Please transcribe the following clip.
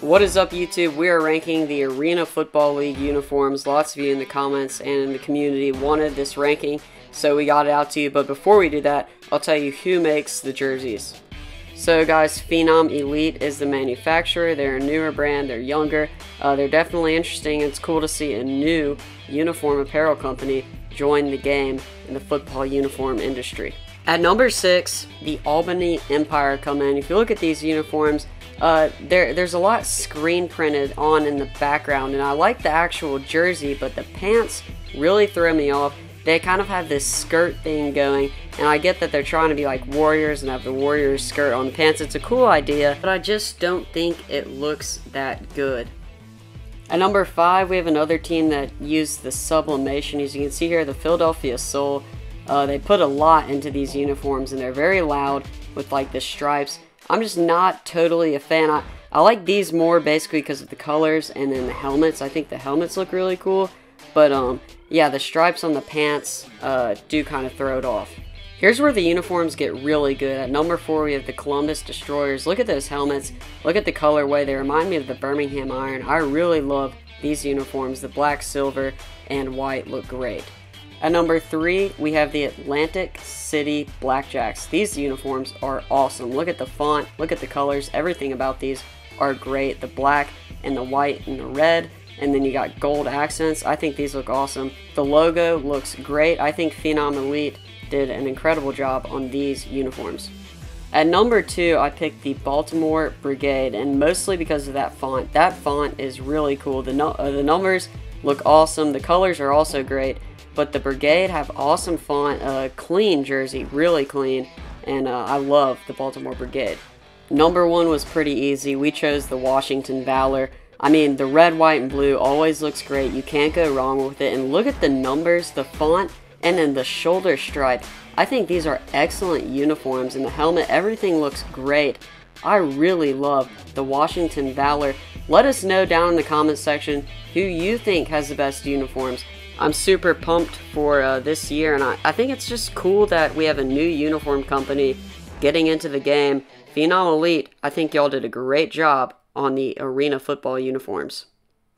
What is up YouTube? We are ranking the Arena Football League uniforms. Lots of you in the comments and in the community wanted this ranking, so we got it out to you. But before we do that, I'll tell you who makes the jerseys. So guys, Phenom Elite is the manufacturer. They're a newer brand. They're younger. Uh, they're definitely interesting. It's cool to see a new uniform apparel company join the game in the football uniform industry. At number six, the Albany Empire come in. If you look at these uniforms, uh, there, there's a lot screen printed on in the background, and I like the actual jersey, but the pants really throw me off. They kind of have this skirt thing going, and I get that they're trying to be like warriors and have the warriors skirt on the pants. It's a cool idea, but I just don't think it looks that good. At number five, we have another team that used the sublimation. As you can see here, the Philadelphia Soul. Uh, they put a lot into these uniforms, and they're very loud with like the stripes. I'm just not totally a fan. I, I like these more basically because of the colors and then the helmets. I think the helmets look really cool. But um, yeah, the stripes on the pants uh, do kind of throw it off. Here's where the uniforms get really good. At number 4, we have the Columbus Destroyers. Look at those helmets. Look at the colorway. They remind me of the Birmingham Iron. I really love these uniforms. The black, silver, and white look great. At number three, we have the Atlantic City Blackjacks. These uniforms are awesome. Look at the font, look at the colors, everything about these are great. The black and the white and the red, and then you got gold accents. I think these look awesome. The logo looks great. I think Phenom Elite did an incredible job on these uniforms. At number two, I picked the Baltimore Brigade, and mostly because of that font. That font is really cool. The, no uh, the numbers look awesome. The colors are also great. But the Brigade have awesome font, uh, clean jersey, really clean, and uh, I love the Baltimore Brigade. Number one was pretty easy. We chose the Washington Valor. I mean, the red, white, and blue always looks great. You can't go wrong with it. And look at the numbers, the font, and then the shoulder stripe. I think these are excellent uniforms, and the helmet, everything looks great. I really love the Washington Valor. Let us know down in the comments section who you think has the best uniforms. I'm super pumped for uh, this year, and I, I think it's just cool that we have a new uniform company getting into the game. Phenom Elite, I think y'all did a great job on the arena football uniforms.